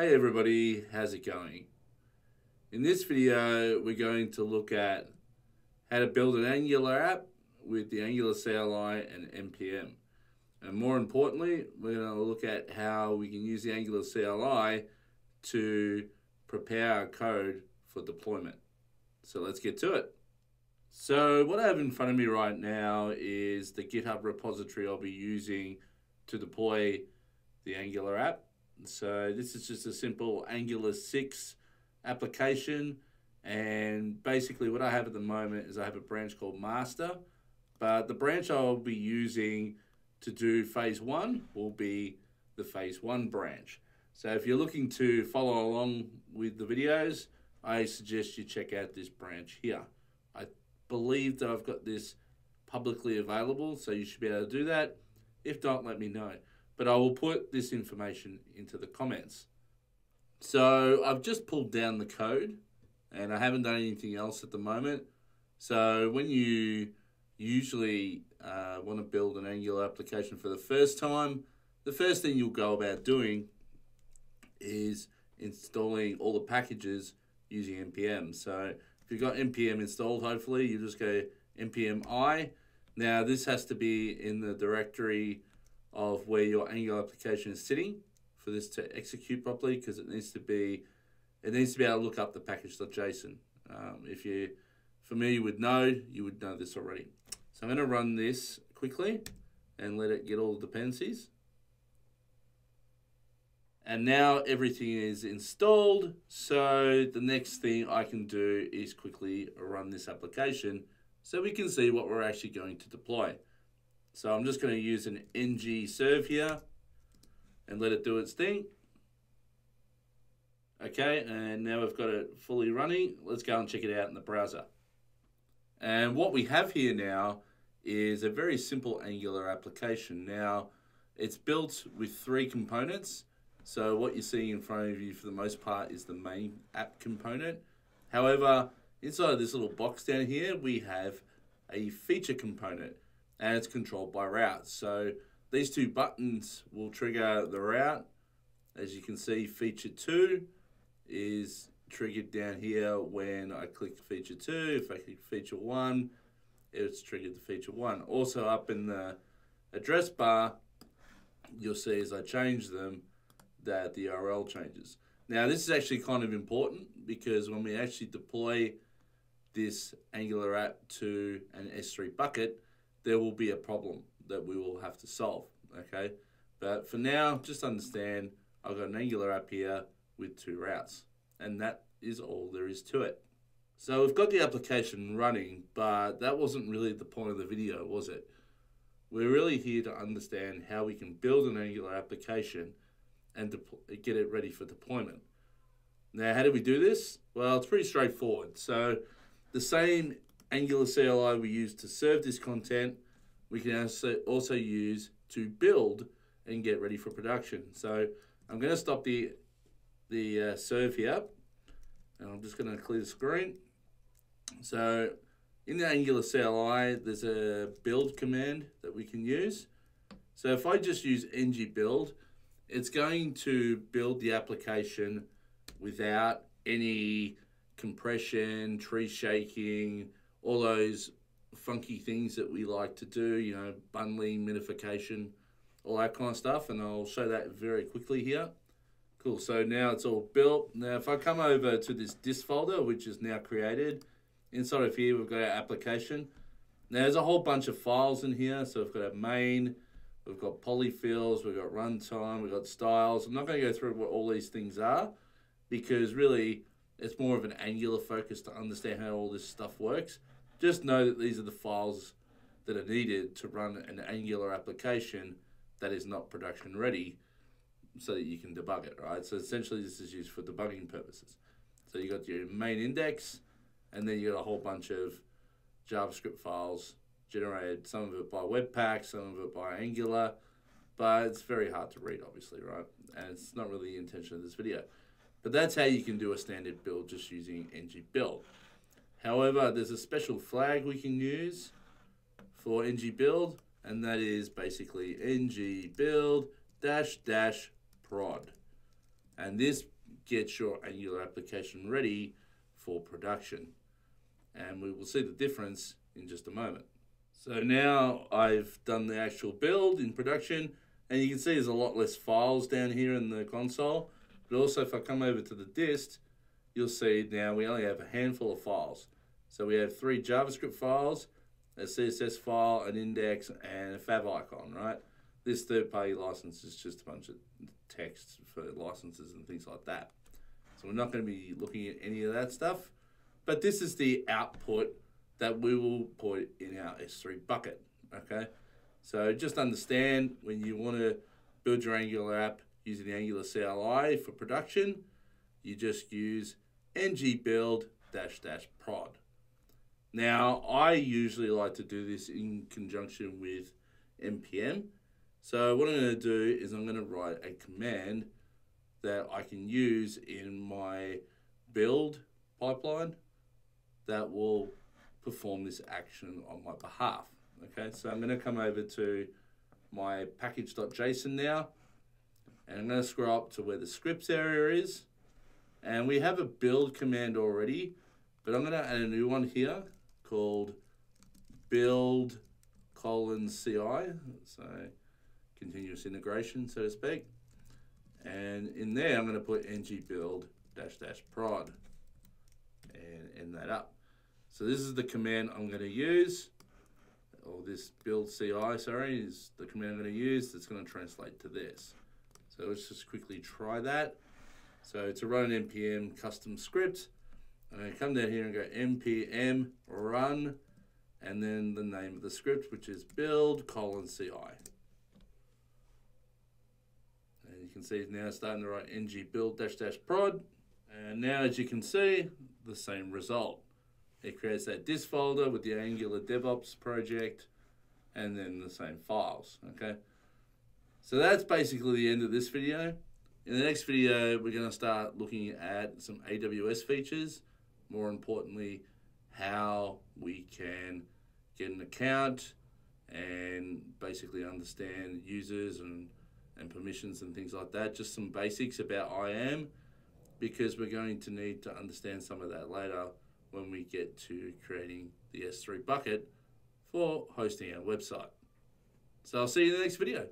Hey everybody, how's it going? In this video, we're going to look at how to build an Angular app with the Angular CLI and NPM. And more importantly, we're going to look at how we can use the Angular CLI to prepare our code for deployment. So let's get to it. So what I have in front of me right now is the GitHub repository I'll be using to deploy the Angular app. So this is just a simple Angular 6 application. And basically what I have at the moment is I have a branch called master, but the branch I'll be using to do phase one will be the phase one branch. So if you're looking to follow along with the videos, I suggest you check out this branch here. I believe that I've got this publicly available, so you should be able to do that. If not, let me know. But I will put this information into the comments. So I've just pulled down the code and I haven't done anything else at the moment. So when you usually uh, want to build an Angular application for the first time, the first thing you'll go about doing is installing all the packages using npm. So if you've got npm installed, hopefully you just go npm i. Now this has to be in the directory of where your Angular application is sitting for this to execute properly because it needs to be it needs to be able to look up the package.json. Um, if you're familiar with Node, you would know this already. So I'm going to run this quickly and let it get all the dependencies. And now everything is installed. So the next thing I can do is quickly run this application so we can see what we're actually going to deploy. So I'm just going to use an ng serve here and let it do its thing. Okay, and now we've got it fully running. Let's go and check it out in the browser. And what we have here now is a very simple Angular application. Now, it's built with three components. So what you're seeing in front of you for the most part is the main app component. However, inside of this little box down here, we have a feature component and it's controlled by routes. So these two buttons will trigger the route. As you can see, feature two is triggered down here when I click feature 2. If I click feature 1, it's triggered the feature 1. Also up in the address bar, you'll see as I change them that the URL changes. Now this is actually kind of important because when we actually deploy this Angular app to an S3 bucket, there will be a problem that we will have to solve, okay? But for now, just understand I've got an Angular app here with two routes. And that is all there is to it. So we've got the application running, but that wasn't really the point of the video, was it? We're really here to understand how we can build an Angular application and get it ready for deployment. Now, how do we do this? Well, it's pretty straightforward. So the same Angular CLI we use to serve this content, we can also, also use to build and get ready for production. So I'm going to stop the the uh, serve here. And I'm just going to clear the screen. So in the Angular CLI, there's a build command that we can use. So if I just use ng build, it's going to build the application without any compression, tree shaking, all those funky things that we like to do, you know, bundling, minification, all that kind of stuff. And I'll show that very quickly here. Cool, so now it's all built. Now if I come over to this dist folder, which is now created, inside of here we've got our application. Now there's a whole bunch of files in here. So we've got our main, we've got polyfills, we've got runtime, we've got styles. I'm not gonna go through what all these things are because really it's more of an Angular focus to understand how all this stuff works. Just know that these are the files that are needed to run an Angular application that is not production ready so that you can debug it, right? So essentially this is used for debugging purposes. So you got your main index, and then you got a whole bunch of JavaScript files generated, some of it by Webpack, some of it by Angular, but it's very hard to read, obviously, right? And it's not really the intention of this video. But that's how you can do a standard build just using ng build. However, there's a special flag we can use for ng build, and that is basically ng build dash dash prod. And this gets your Angular application ready for production. And we will see the difference in just a moment. So now I've done the actual build in production and you can see there's a lot less files down here in the console. But also if I come over to the dist, you'll see now we only have a handful of files. So we have three JavaScript files, a CSS file, an index, and a fav icon, right? This third-party license is just a bunch of text for licenses and things like that. So we're not going to be looking at any of that stuff. But this is the output that we will put in our S3 bucket, okay? So just understand when you want to build your Angular app using the Angular CLI for production, you just use ng build dash dash prod. Now, I usually like to do this in conjunction with npm. So what I'm going to do is I'm going to write a command that I can use in my build pipeline that will perform this action on my behalf. Okay, so I'm going to come over to my package.json now, and I'm going to scroll up to where the scripts area is, and we have a build command already, but I'm going to add a new one here called build colon CI, so continuous integration, so to speak. And in there, I'm going to put ng build dash dash prod and end that up. So this is the command I'm going to use, or this build CI, sorry, is the command I'm going to use that's going to translate to this. So let's just quickly try that. So to run an npm custom script, I'm going to come down here and go npm run, and then the name of the script, which is build colon CI. And you can see it's now starting to write ng build dash dash prod. And now as you can see, the same result. It creates that dist folder with the Angular DevOps project and then the same files, okay? So that's basically the end of this video. In the next video, we're going to start looking at some AWS features. More importantly, how we can get an account and basically understand users and, and permissions and things like that. Just some basics about IAM because we're going to need to understand some of that later when we get to creating the S3 bucket for hosting our website. So I'll see you in the next video.